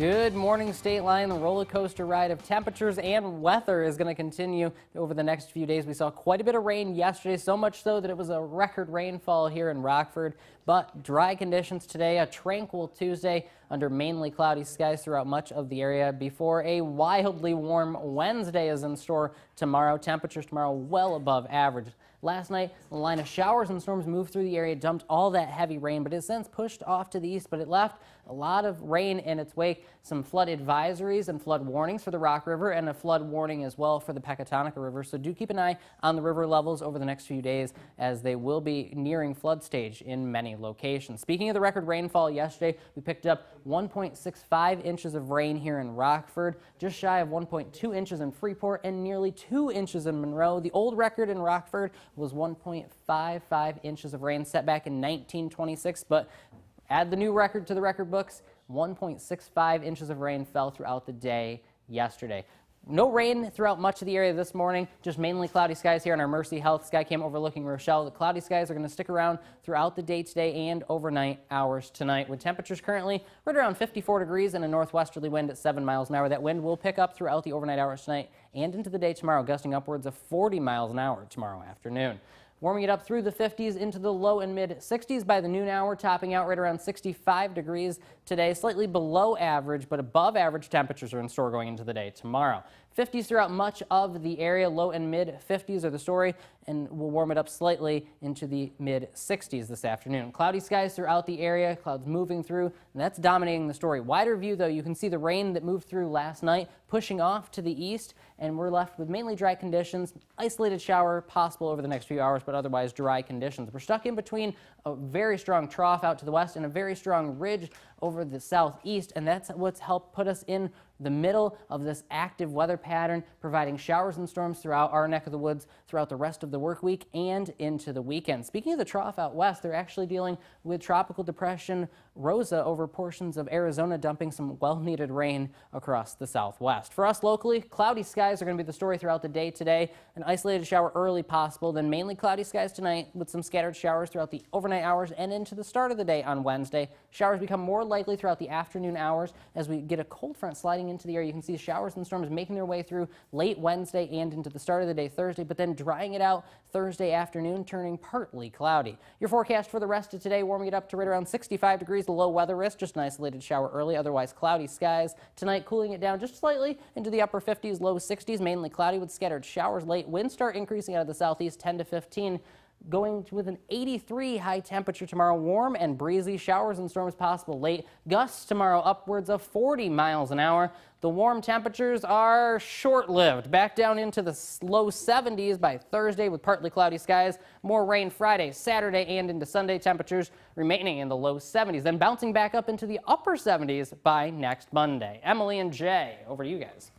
Good morning, State Line. The roller coaster ride of temperatures and weather is going to continue over the next few days. We saw quite a bit of rain yesterday, so much so that it was a record rainfall here in Rockford. But dry conditions today, a tranquil Tuesday under mainly cloudy skies throughout much of the area before a wildly warm Wednesday is in store tomorrow. Temperatures tomorrow well above average. Last night, a line of showers and storms moved through the area, dumped all that heavy rain, but it since pushed off to the east, but it left a lot of rain in its wake. Some flood advisories and flood warnings for the Rock River and a flood warning as well for the Pecatonica River. So do keep an eye on the river levels over the next few days as they will be nearing flood stage in many locations. Speaking of the record rainfall yesterday, we picked up 1.65 inches of rain here in Rockford, just shy of 1.2 inches in Freeport, and nearly 2 inches in Monroe. The old record in Rockford was 1.55 inches of rain set back in 1926, but add the new record to the record books, 1.65 inches of rain fell throughout the day yesterday. No rain throughout much of the area this morning, just mainly cloudy skies here on our Mercy Health Skycam overlooking Rochelle. The cloudy skies are going to stick around throughout the day today and overnight hours tonight with temperatures currently right around 54 degrees and a northwesterly wind at 7 miles an hour. That wind will pick up throughout the overnight hours tonight and into the day tomorrow, gusting upwards of 40 miles an hour tomorrow afternoon. Warming it up through the 50s into the low and mid 60s by the noon hour, topping out right around 65 degrees today, slightly below average, but above average temperatures are in store going into the day tomorrow. 50s throughout much of the area, low and mid 50s are the story, and we'll warm it up slightly into the mid 60s this afternoon. Cloudy skies throughout the area, clouds moving through, and that's dominating the story. Wider view, though, you can see the rain that moved through last night pushing off to the east, and we're left with mainly dry conditions. Isolated shower possible over the next few hours, but otherwise dry conditions. We're stuck in between a very strong trough out to the west and a very strong ridge over the southeast, and that's what's helped put us in the middle of this active weather pattern, providing showers and storms throughout our neck of the woods throughout the rest of the work week and into the weekend. Speaking of the trough out west, they're actually dealing with tropical depression Rosa over portions of Arizona, dumping some well-needed rain across the southwest. For us locally, cloudy skies are going to be the story throughout the day today. An isolated shower early possible, then mainly cloudy skies tonight with some scattered showers throughout the overnight hours and into the start of the day on Wednesday. Showers become more likely throughout the afternoon hours as we get a cold front sliding into the area. You can see showers and storms making their way through late Wednesday and into the start of the day Thursday, but then drying it out Thursday afternoon, turning partly cloudy. Your forecast for the rest of today, warming it up to right around 65 degrees, low weather risk, just an isolated shower early, otherwise cloudy skies. Tonight, cooling it down just slightly into the upper 50s, low 60s, mainly cloudy with scattered showers late. Winds start increasing out of the southeast 10 to 15 going with an 83 high temperature tomorrow. Warm and breezy showers and storms possible late. Gusts tomorrow upwards of 40 miles an hour. The warm temperatures are short-lived. Back down into the low 70s by Thursday with partly cloudy skies. More rain Friday, Saturday, and into Sunday. Temperatures remaining in the low 70s. Then bouncing back up into the upper 70s by next Monday. Emily and Jay, over to you guys.